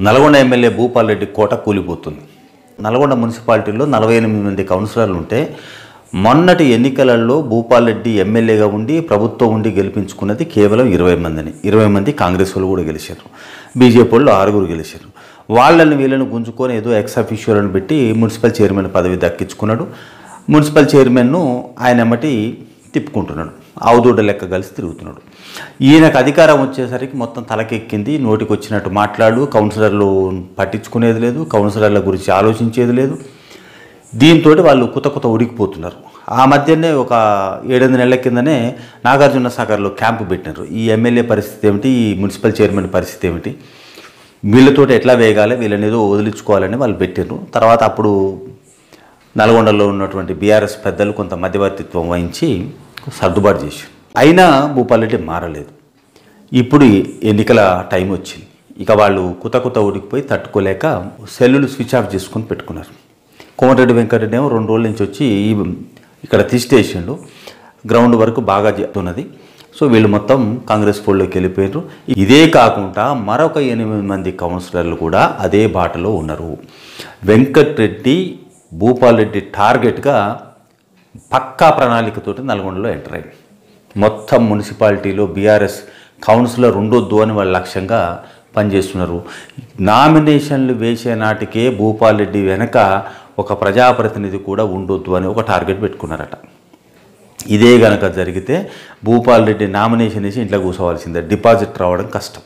Nalgonda MLA Bhupal Reddy కోట కూలిపోతుంది. నల్గొండ మున్సిపాలిటీలో నలభై ఎనిమిది మంది కౌన్సిలర్లు ఉంటే మొన్నటి ఎన్నికలలో భూపాల్రెడ్డి ఎమ్మెల్యేగా ఉండి ప్రభుత్వం ఉండి గెలిపించుకున్నది కేవలం ఇరవై మందిని. ఇరవై మంది కాంగ్రెస్ వాళ్ళు కూడా గెలిచారు. బీజేపీ వాళ్ళు ఆరుగురు గెలిచారు. వాళ్ళని వీళ్ళని గుంజుకొని ఏదో ఎక్స్ అఫీషియల్ని పెట్టి మున్సిపల్ చైర్మన్ పదవి దక్కించుకున్నాడు. మున్సిపల్ చైర్మన్ను ఆయన ఎమ్మటి తిప్పుకుంటున్నాడు. ఆవుదూడ లెక్క కలిసి తిరుగుతున్నాడు. ఈయనకు అధికారం వచ్చేసరికి మొత్తం తలకెక్కింది. నోటికి వచ్చినట్టు మాట్లాడు కౌన్సిలర్లు పట్టించుకునేది లేదు కౌన్సిలర్ల గురించి ఆలోచించేది లేదు. దీంతో వాళ్ళు కుత కొత్త ఉడికిపోతున్నారు. ఆ మధ్యనే ఒక ఏడెనిమిది నెలల కిందనే నాగార్జున సాగర్లో క్యాంపు పెట్టినారు. ఈ ఎమ్మెల్యే పరిస్థితి ఏమిటి? ఈ మున్సిపల్ చైర్మన్ పరిస్థితి ఏమిటి? వీళ్ళతో ఎట్లా వేయగాలి వీళ్ళని ఏదో వదిలించుకోవాలని వాళ్ళు పెట్టారు తర్వాత అప్పుడు నల్గొండలో ఉన్నటువంటి బీఆర్ఎస్ పెద్దలు కొంత మధ్యవర్తిత్వం వహించి సర్దుబాటు చేశారు. అయినా భూపాలరెడ్డి మారలేదు. ఇప్పుడు ఎన్నికల టైం వచ్చింది. ఇక వాళ్ళు కుత కుత ఉడికిపోయి తట్టుకోలేక సెల్లులు స్విచ్ ఆఫ్ చేసుకొని పెట్టుకున్నారు. కోమటిరెడ్డి వెంకటరెడ్డి ఏమో రెండు రోజుల నుంచి వచ్చి ఈ- ఇక్కడ తీసేసిండు గ్రౌండ్ వరకు బాగా చెప్తున్నది. సో వీళ్ళు మొత్తం కాంగ్రెస్ ఫోల్డ్లోకి వెళ్ళిపోయారు ఇదే కాకుండా మరొక ఎనిమిది మంది కౌన్సిలర్లు కూడా అదే బాటలో ఉన్నారు. వెంకట్రెడ్డి భూపాల్ రెడ్డి టార్గెట్గా పక్కా ప్రణాళికతోటి నల్గొండలో ఎంటర్ అయింది మొత్తం మున్సిపాలిటీలో బీఆర్ఎస్ కౌన్సిలర్ ఉండొద్దు అని వాళ్ళ లక్ష్యంగా పనిచేస్తున్నారు. నామినేషన్లు వేసే నాటికే భూపాల్ రెడ్డి వెనక ఒక ప్రజాప్రతినిధి కూడా ఉండొద్దు అని ఒక టార్గెట్ పెట్టుకున్నారట. ఇదే గనక జరిగితే భూపాల్ రెడ్డి నామినేషన్ వేసి ఇంట్లో కూర్చోవాల్సిందే. డిపాజిట్ రావడం కష్టం.